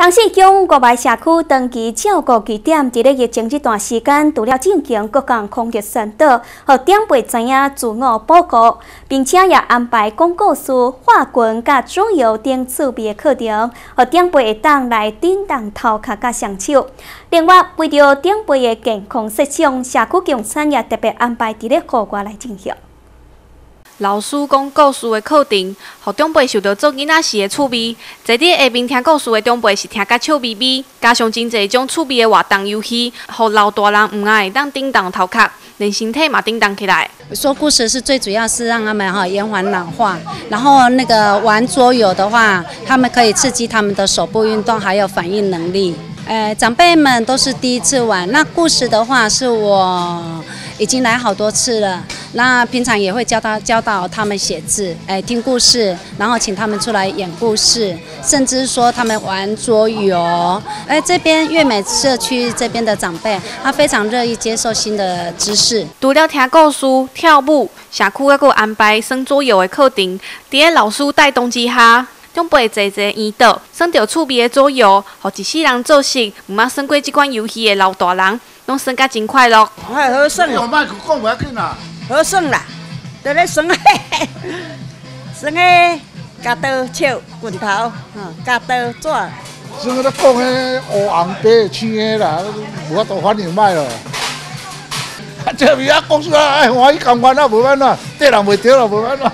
当时将国外社区长期照顾据点，伫咧疫情这段时间，除了进行各项抗疫宣导，和长辈知影自我报告，并且也安排广告书、画棍、甲桌游等趣味的课程，和长辈会当来叮当头壳甲上手。另外，为着长辈的健康设想，社区共产也特别安排伫咧户外来进行。老师讲故事的课程，互长辈受到做囡仔时的趣味。坐伫下面听故事的长辈是听甲笑眯眯，加上真侪种趣味的活动游戏，互老大人唔爱当叮当头壳，连身体嘛叮当起来。说故事是最主要是让他们哈延缓老化，然后那个玩桌游的话，他们可以刺激他们的手部运动还有反应能力。呃，长辈们都是第一次玩，那故事的话是我已经来好多次了。那平常也会教他教导他们写字，哎，听故事，然后请他们出来演故事，甚至说他们玩桌游。哎，这边月美社区这边的长辈，他非常乐意接受新的知识。除了听故事、跳舞，社区还佫安排生桌游的课程，伫老师带动之下，长辈坐坐圆桌，耍着趣味的桌游，互一世人做事，毋捌耍过即款游戏的老大人，拢耍甲真快乐。哎，好耍哦！麦克讲袂要紧啦。好耍啦，在咧耍嘿，耍个夹刀、手、棍头，嗯，夹刀纸。像咧讲个乌红白青个啦，无法度反应歹咯。啊，这边啊讲出来，哎，欢喜讲完啊，无办法，对人袂着了，无办法。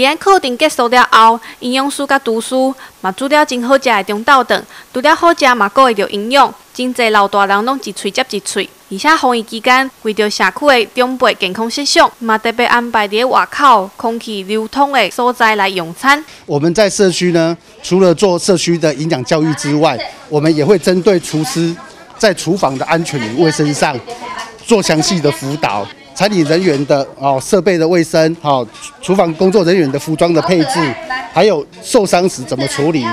伫课程结束了后，营养师甲厨师嘛煮了真好食的中豆饭，除了好食嘛，佫会着营养。真侪老大人拢一喙接一喙，而且防疫期间，为着社区的长辈健康设想，嘛特别安排伫外口空气流通的所在来用餐。我们在社区呢，除了做社区的营养教育之外，我们也会针对厨师在厨房的安全与卫生上做详细的辅导。餐饮人员的哦设备的卫生，好厨房工作人员的服装的配置，还有受伤时怎么处理，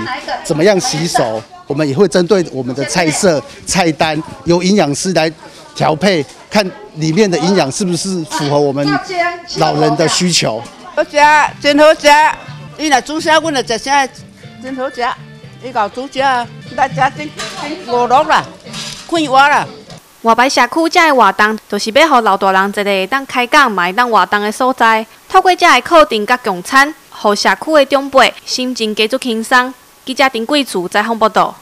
怎么样洗手。我们也会针对我们的菜色、菜单，由营养师来调配，看里面的营养是不是符合我们老人的需求。好食，真好食。伊若煮啥，阮就食啥，真好食。伊搞煮食，大家真真娱乐啦，快活啦。外白社区这个活动，就是要互老大人一个当开讲、买当活动的所在。透过这个课程甲共餐，互社区的长辈心情加足轻松。记者陈贵柱采访报道。